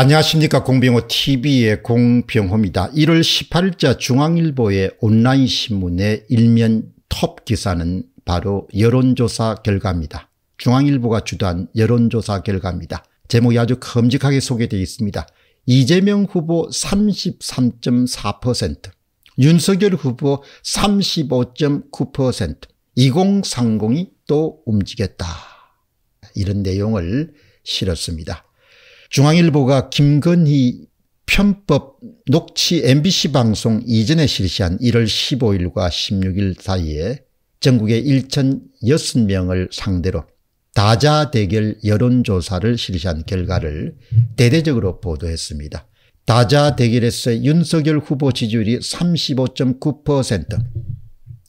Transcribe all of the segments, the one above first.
안녕하십니까 공병호 tv의 공병호입니다. 1월 18일자 중앙일보의 온라인 신문의 일면 톱 기사는 바로 여론조사 결과입니다. 중앙일보가 주도한 여론조사 결과입니다. 제목이 아주 큼직하게 소개되어 있습니다. 이재명 후보 33.4% 윤석열 후보 35.9% 2030이 또 움직였다. 이런 내용을 실었습니다. 중앙일보가 김건희 편법 녹취 MBC 방송 이전에 실시한 1월 15일과 16일 사이에 전국의 1,006명을 상대로 다자 대결 여론조사를 실시한 결과를 대대적으로 보도했습니다. 다자 대결에서 윤석열 후보 지지율이 35.9%,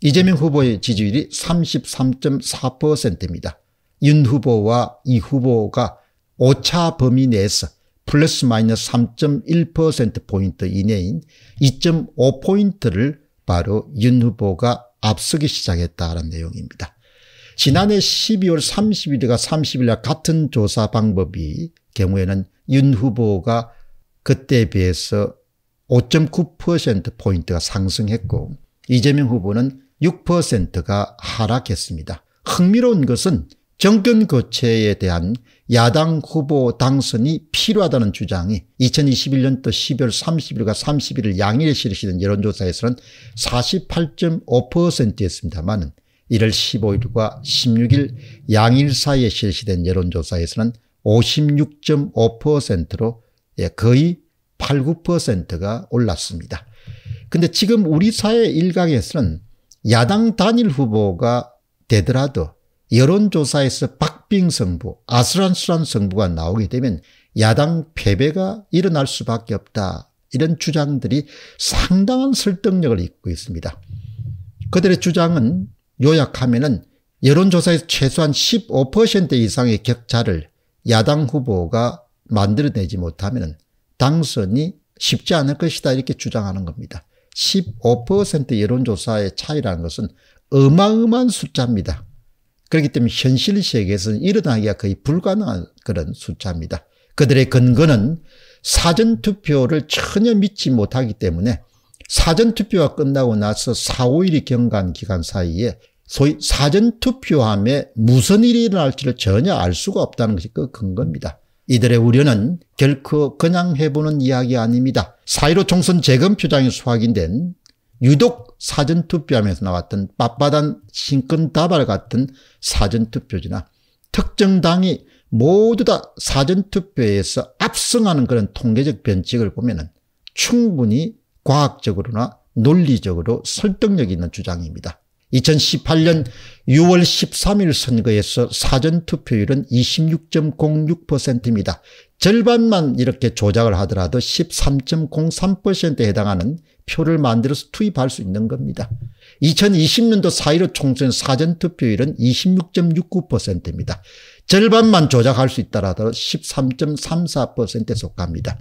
이재명 후보의 지지율이 33.4%입니다. 윤 후보와 이 후보가 오차 범위 내에서 플러스 마이너스 3.1%포인트 이내인 2.5포인트를 바로 윤 후보가 앞서기 시작했다는 내용입니다. 지난해 12월 30일과 30일 같은 조사 방법이 경우에는 윤 후보가 그때에 비해서 5.9%포인트가 상승했고 이재명 후보는 6%가 하락했습니다. 흥미로운 것은 정권 교체에 대한 야당 후보 당선이 필요하다는 주장이 2021년도 12월 30일과 31일 양일에 실시된 여론조사에서는 48.5%였습니다만 1월 15일과 16일 양일 사이에 실시된 여론조사에서는 56.5%로 예, 거의 8, 9%가 올랐습니다. 근데 지금 우리 사회 일각에서는 야당 단일 후보가 되더라도 여론조사에서 박빙 승부, 아슬란슬한 승부가 나오게 되면 야당 패배가 일어날 수밖에 없다. 이런 주장들이 상당한 설득력을 잇고 있습니다. 그들의 주장은 요약하면 여론조사에서 최소한 15% 이상의 격차를 야당 후보가 만들어내지 못하면 당선이 쉽지 않을 것이다 이렇게 주장하는 겁니다. 15% 여론조사의 차이라는 것은 어마어마한 숫자입니다. 그렇기 때문에 현실 세계에서는 일어나기가 거의 불가능한 그런 숫자입니다. 그들의 근거는 사전투표를 전혀 믿지 못하기 때문에 사전투표가 끝나고 나서 4, 5일이 경과한 기간 사이에 소위 사전투표함에 무슨 일이 일어날지를 전혀 알 수가 없다는 것이 그 근거입니다. 이들의 우려는 결코 그냥 해보는 이야기 아닙니다. 4.15 총선 재검표장에서 확인된 유독 사전투표하면서 나왔던 빳빳한 신권다발 같은 사전투표지나 특정 당이 모두 다 사전투표에서 압승하는 그런 통계적 변칙을 보면 충분히 과학적으로나 논리적으로 설득력 있는 주장입니다. 2018년 6월 13일 선거에서 사전투표율은 26.06%입니다. 절반만 이렇게 조작을 하더라도 13.03%에 해당하는 표를 만들어서 투입할 수 있는 겁니다. 2020년도 4.15 총선 사전투표율은 26.69%입니다. 절반만 조작할 수 있다라도 13.34%에 속합니다.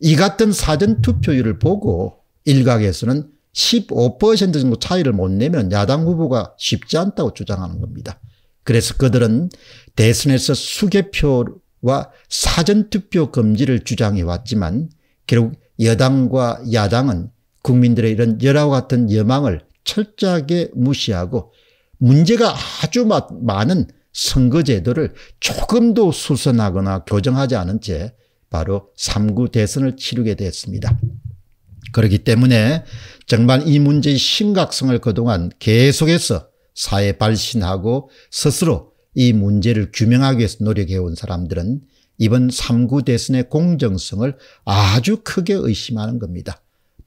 이 같은 사전투표율을 보고 일각에서는 15% 정도 차이를 못 내면 야당 후보가 쉽지 않다고 주장하는 겁니다. 그래서 그들은 대선에서 수개표와 사전투표 금지를 주장해 왔지만 결국 여당과 야당은 국민들의 이런 열화와 같은 여망을 철저하게 무시하고 문제가 아주 많은 선거제도를 조금도 수선하거나 교정하지 않은 채 바로 3구 대선을 치르게 됐습니다. 그렇기 때문에 정말 이 문제의 심각성을 그동안 계속해서 사회 발신하고 스스로 이 문제를 규명하기 위해서 노력해온 사람들은 이번 3구 대선의 공정성을 아주 크게 의심하는 겁니다.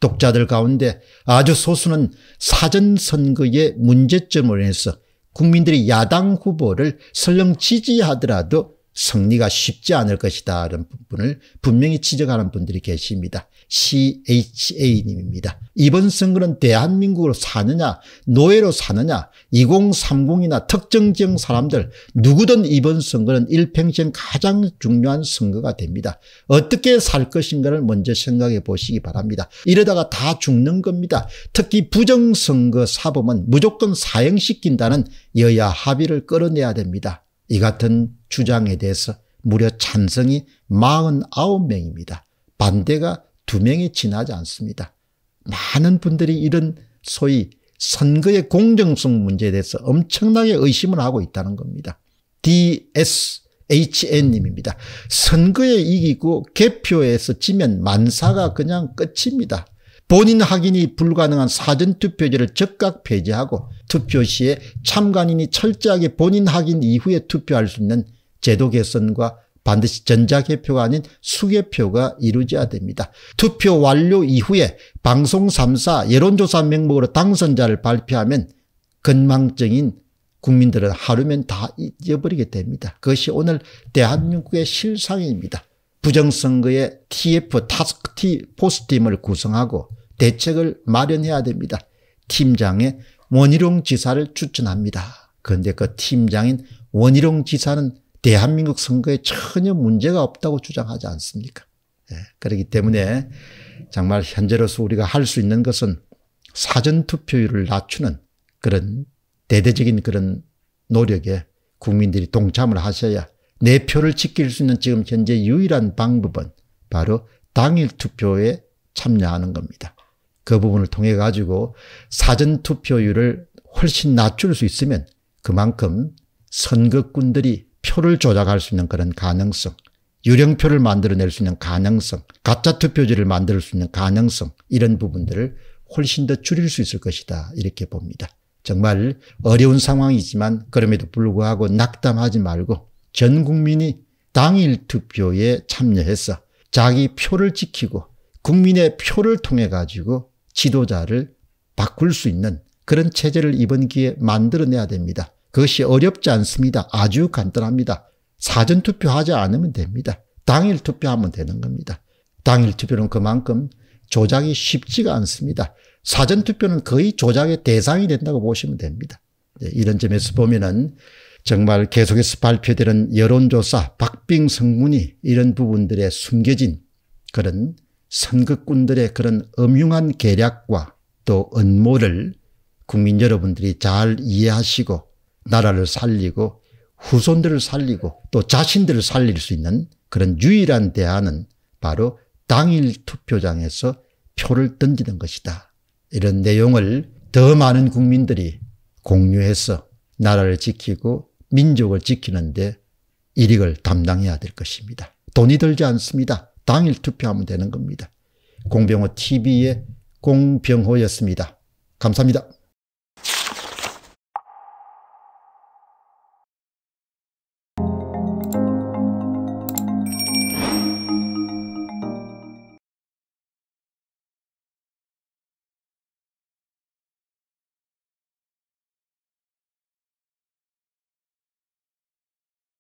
독자들 가운데 아주 소수는 사전선거의 문제점을 해서 국민들이 야당 후보를 설령 지지하더라도 승리가 쉽지 않을 것이다. 라는 부분을 분명히 지적하는 분들이 계십니다. CHA님입니다. 이번 선거는 대한민국으로 사느냐 노예로 사느냐 2030이나 특정 지역 사람들 누구든 이번 선거는 일평생 가장 중요한 선거가 됩니다. 어떻게 살 것인가를 먼저 생각해 보시기 바랍니다. 이러다가 다 죽는 겁니다. 특히 부정선거 사범은 무조건 사형시킨다는 여야 합의를 끌어내야 됩니다. 이 같은 주장에 대해서 무려 찬성이 49명입니다. 반대가 두 명이 지나지 않습니다. 많은 분들이 이런 소위 선거의 공정성 문제에 대해서 엄청나게 의심을 하고 있다는 겁니다. DSHN님입니다. 선거에 이기고 개표에서 지면 만사가 그냥 끝입니다. 본인 확인이 불가능한 사전투표제를 즉각 폐지하고 투표 시에 참관인이 철저하게 본인 확인 이후에 투표할 수 있는 제도 개선과 반드시 전자개표가 아닌 수개표가 이루어져야 됩니다. 투표 완료 이후에 방송 3사 여론조사 명목으로 당선자를 발표하면 건망증인 국민들은 하루면 다 잊어버리게 됩니다. 그것이 오늘 대한민국의 실상입니다. 부정선거의 TF 타스크티 포스팀을 구성하고 대책을 마련해야 됩니다. 팀장에 원희룡 지사를 추천합니다. 그런데 그 팀장인 원희룡 지사는 대한민국 선거에 전혀 문제가 없다고 주장하지 않습니까? 예, 그렇기 때문에 정말 현재로서 우리가 할 수 있는 것은 사전투표율을 낮추는 그런 대대적인 그런 노력에 국민들이 동참을 하셔야 내 표를 지킬 수 있는 지금 현재 유일한 방법은 바로 당일 투표에 참여하는 겁니다. 그 부분을 통해 가지고 사전 투표율을 훨씬 낮출 수 있으면 그만큼 선거꾼들이 표를 조작할 수 있는 그런 가능성, 유령표를 만들어낼 수 있는 가능성, 가짜 투표지를 만들 수 있는 가능성 이런 부분들을 훨씬 더 줄일 수 있을 것이다 이렇게 봅니다. 정말 어려운 상황이지만 그럼에도 불구하고 낙담하지 말고 전 국민이 당일 투표에 참여해서 자기 표를 지키고 국민의 표를 통해 가지고 지도자를 바꿀 수 있는 그런 체제를 이번 기회에 만들어내야 됩니다. 그것이 어렵지 않습니다. 아주 간단합니다. 사전 투표하지 않으면 됩니다. 당일 투표하면 되는 겁니다. 당일 투표는 그만큼 조작이 쉽지가 않습니다. 사전 투표는 거의 조작의 대상이 된다고 보시면 됩니다. 네, 이런 점에서 보면은 정말 계속해서 발표되는 여론조사, 박빙 성문이 이런 부분들에 숨겨진 그런 선거꾼들의 그런 음흉한 계략과 또 음모를 국민 여러분들이 잘 이해하시고 나라를 살리고 후손들을 살리고 또 자신들을 살릴 수 있는 그런 유일한 대안은 바로 당일 투표장에서 표를 던지는 것이다. 이런 내용을 더 많은 국민들이 공유해서 나라를 지키고 민족을 지키는데 일익을 담당해야 될 것입니다. 돈이 들지 않습니다. 당일 투표하면 되는 겁니다. 공병호 TV의 공병호였습니다. 감사합니다.